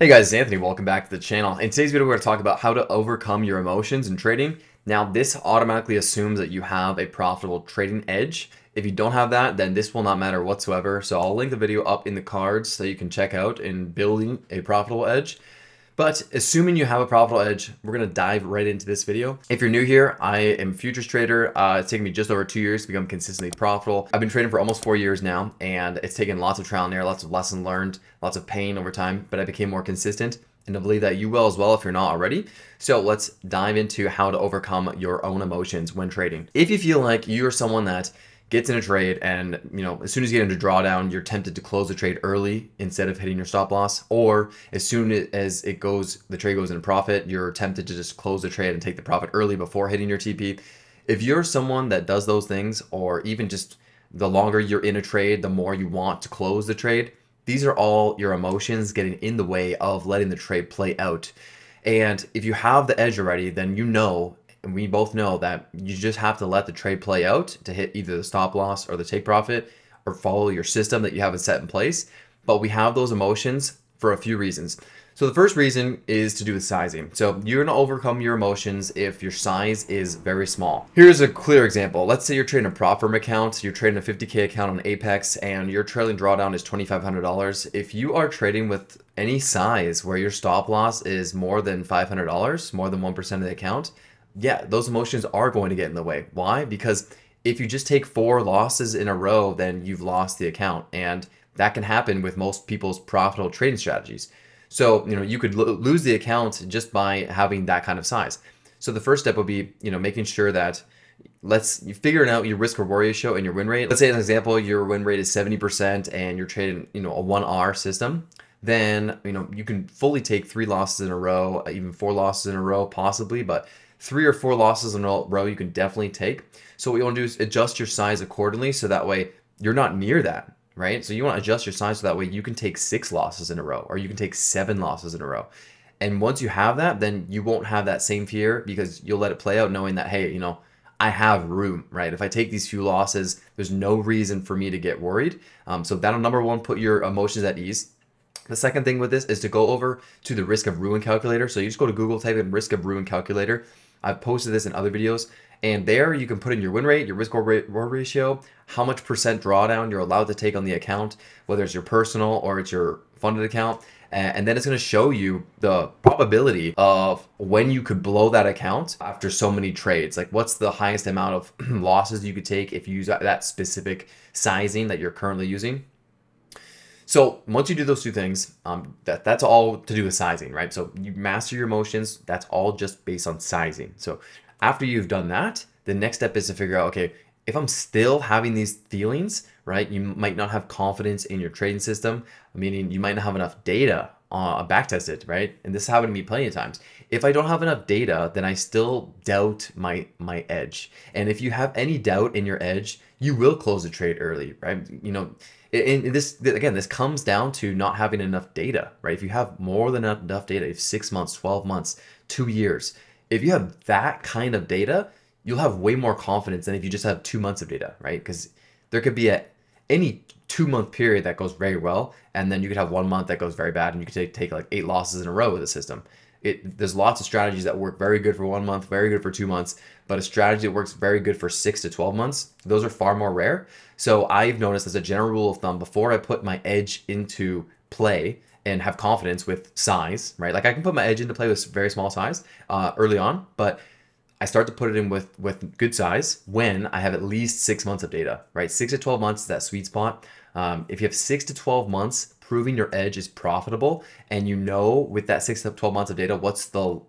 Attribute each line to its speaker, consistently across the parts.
Speaker 1: Hey guys, it's Anthony. Welcome back to the channel. In today's video, we're going to talk about how to overcome your emotions in trading. Now, this automatically assumes that you have a profitable trading edge. If you don't have that, then this will not matter whatsoever. So I'll link the video up in the cards so you can check out in building a profitable edge. But assuming you have a profitable edge, we're gonna dive right into this video. If you're new here, I am a futures trader. Uh, it's taken me just over two years to become consistently profitable. I've been trading for almost four years now, and it's taken lots of trial and error, lots of lessons learned, lots of pain over time, but I became more consistent. And I believe that you will as well if you're not already. So let's dive into how to overcome your own emotions when trading. If you feel like you're someone that gets in a trade and you know as soon as you get into drawdown you're tempted to close the trade early instead of hitting your stop loss. Or as soon as it goes the trade goes in profit you're tempted to just close the trade and take the profit early before hitting your TP if you're someone that does those things or even just the longer you're in a trade the more you want to close the trade these are all your emotions getting in the way of letting the trade play out. And if you have the edge already then you know and we both know that you just have to let the trade play out to hit either the stop loss or the take profit or follow your system that you have it set in place. But we have those emotions for a few reasons. So the first reason is to do with sizing. So you're gonna overcome your emotions if your size is very small. Here's a clear example. Let's say you're trading a prop firm account, you're trading a 50K account on Apex and your trailing drawdown is $2,500. If you are trading with any size where your stop loss is more than $500, more than 1% of the account, yeah, those emotions are going to get in the way. Why? Because if you just take four losses in a row, then you've lost the account. And that can happen with most people's profitable trading strategies. So, you know, you could lo- lose the account just by having that kind of size. So the first step would be, you know, making sure that let's you figuring out your risk reward ratio and your win rate. Let's say as an example, your win rate is 70% and you're trading, you know, a 1R system. Then, you know, you can fully take three losses in a row, even four losses in a row, possibly, but three or four losses in a row you can definitely take. So what you want to do is adjust your size accordingly so that way you're not near that, right? So you want to adjust your size so that way you can take six losses in a row or you can take seven losses in a row. And once you have that, then you won't have that same fear because you'll let it play out knowing that, hey, you know, I have room, right? If I take these few losses, there's no reason for me to get worried. Um, so that'll number one, put your emotions at ease. The second thing with this is to go over to the risk of ruin calculator. So you just go to Google, type in risk of ruin calculator. I've posted this in other videos. And there you can put in your win rate, your risk reward ratio, how much percent drawdown you're allowed to take on the account, whether it's your personal or it's your funded account. And then it's going to show you the probability of when you could blow that account after so many trades. Like, what's the highest amount of losses you could take if you use that specific sizing that you're currently using? So once you do those two things, um, that that's all to do with sizing, right? So you master your emotions. That's all just based on sizing. So after you've done that, the next step is to figure out, okay, if I'm still having these feelings, right? You might not have confidence in your trading system, meaning you might not have enough data uh, back tested, right? And this happened to me plenty of times. If I don't have enough data, then I still doubt my my edge. And if you have any doubt in your edge, you will close the trade early, right? You know, and this again, this comes down to not having enough data, right? If you have more than enough data, if six months, twelve months, two years, if you have that kind of data, you'll have way more confidence than if you just have two months of data, right? Because there could be a any two month period that goes very well, and then you could have one month that goes very bad, and you could take, take like eight losses in a row with the system. It, there's lots of strategies that work very good for one month, very good for two months, but a strategy that works very good for six to 12 months, those are far more rare. So I've noticed as a general rule of thumb, before I put my edge into play and have confidence with size, right? Like I can put my edge into play with very small size uh, early on, but I start to put it in with with good size when I have at least six months of data, right? Six to 12 months is that sweet spot. Um, if you have six to 12 months proving your edge is profitable and you know with that six to 12 months of data what's the you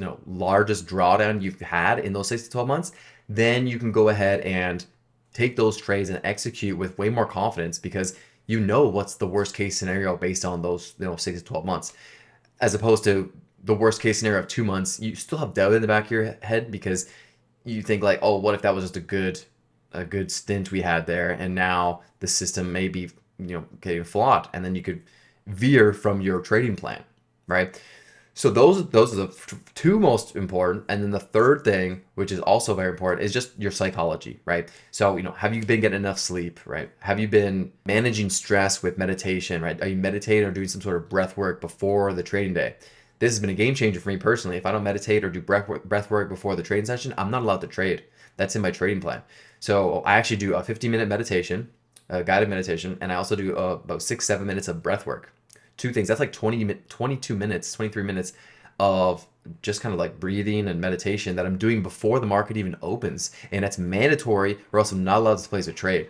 Speaker 1: know largest drawdown you've had in those six to 12 months then you can go ahead and take those trades and execute with way more confidence because you know what's the worst case scenario based on those you know six to 12 months as opposed to the worst case scenario of two months you still have doubt in the back of your head because you think like oh what if that was just a good a good stint we had there and now the system may be you know getting flawed and then you could veer from your trading plan right So those those are the two most important, and then the third thing, which is also very important, is just your psychology, right? So you know, have you been getting enough sleep, right? Have you been managing stress with meditation, right? Are you meditating or doing some sort of breath work before the trading day? This has been a game changer for me personally. If I don't meditate or do breath work, before the trading session, I'm not allowed to trade. That's in my trading plan. So I actually do a 15 minute meditation, a guided meditation, and I also do uh, about six seven minutes of breath work two things. That's like 20, 22 minutes, 23 minutes of just kind of like breathing and meditation that I'm doing before the market even opens. And that's mandatory or else I'm not allowed to place a trade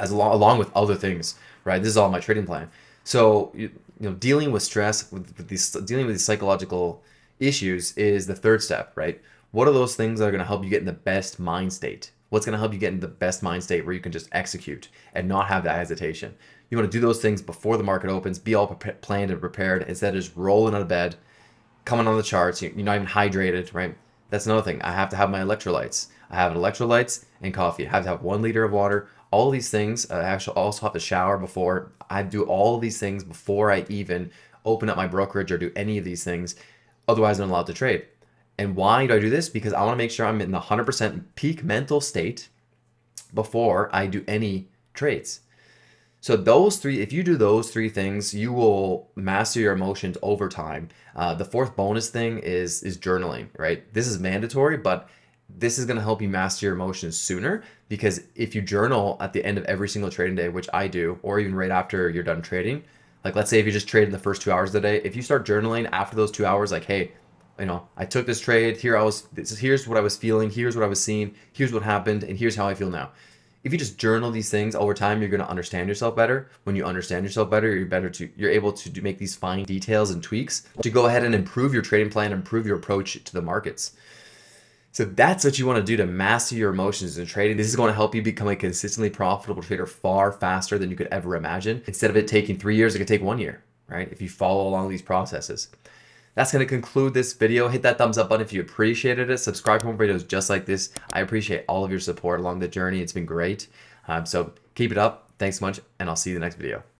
Speaker 1: as along, along with other things, right? This is all my trading plan. So, you, you know, dealing with stress, with, with these, dealing with these psychological issues is the third step, right? What are those things that are going to help you get in the best mind state? What's going to help you get in the best mind state where you can just execute and not have that hesitation? You want to do those things before the market opens, be all pre- planned and prepared instead of just rolling out of bed, coming on the charts. You're not even hydrated, right? That's another thing. I have to have my electrolytes. I have electrolytes and coffee. I have to have one liter of water. All these things. I actually also have to shower before. I do all these things before I even open up my brokerage or do any of these things. Otherwise, I'm allowed to trade. And why do I do this? Because I want to make sure I'm in the 100% peak mental state before I do any trades. So those three, if you do those three things, you will master your emotions over time. Uh, the fourth bonus thing is is journaling, right? This is mandatory, but this is going to help you master your emotions sooner because if you journal at the end of every single trading day, which I do, or even right after you're done trading, like let's say if you just trade in the first two hours of the day, if you start journaling after those two hours, like hey, you know, I took this trade. Here I was. This is, here's what I was feeling. Here's what I was seeing. Here's what happened, and here's how I feel now if you just journal these things over time you're going to understand yourself better when you understand yourself better you're better to you're able to make these fine details and tweaks to go ahead and improve your trading plan improve your approach to the markets so that's what you want to do to master your emotions in trading this is going to help you become a consistently profitable trader far faster than you could ever imagine instead of it taking three years it could take one year right if you follow along these processes that's going to conclude this video. Hit that thumbs up button if you appreciated it. Subscribe for more videos just like this. I appreciate all of your support along the journey. It's been great. Um, so keep it up. Thanks so much, and I'll see you in the next video.